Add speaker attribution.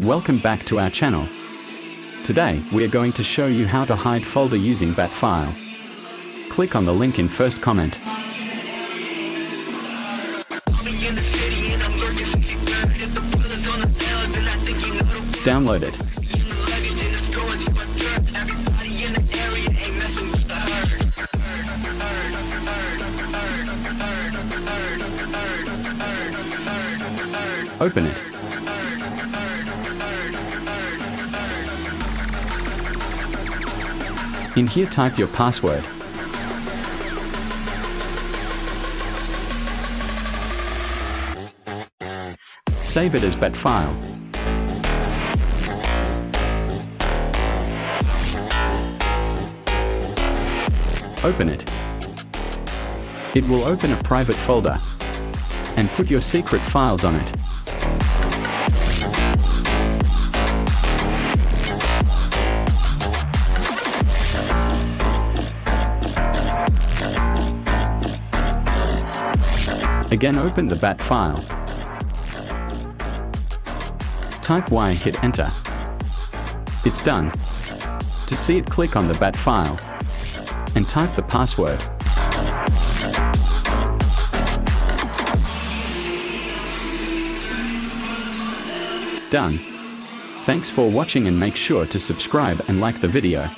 Speaker 1: Welcome back to our channel. Today, we are going to show you how to hide folder using bat file. Click on the link in first comment. Download it. Open it. In here type your password. Save it as bat file. Open it. It will open a private folder and put your secret files on it. Again open the bat file. Type Y hit enter. It's done. To see it click on the bat file and type the password. Done. Thanks for watching and make sure to subscribe and like the video.